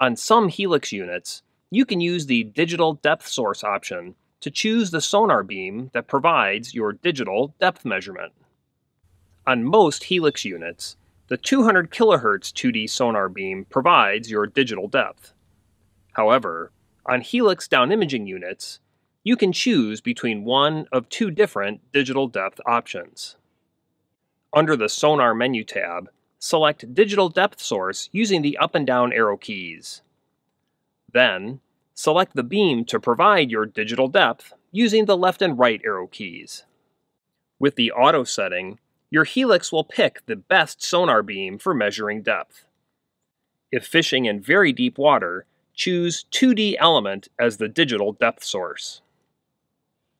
On some Helix units, you can use the Digital Depth Source option to choose the sonar beam that provides your digital depth measurement. On most Helix units, the 200 kHz 2D sonar beam provides your digital depth. However, on Helix down imaging units, you can choose between one of two different digital depth options. Under the Sonar menu tab, select Digital Depth Source using the up and down arrow keys. Then, select the beam to provide your digital depth using the left and right arrow keys. With the auto setting, your Helix will pick the best sonar beam for measuring depth. If fishing in very deep water, choose 2D element as the digital depth source.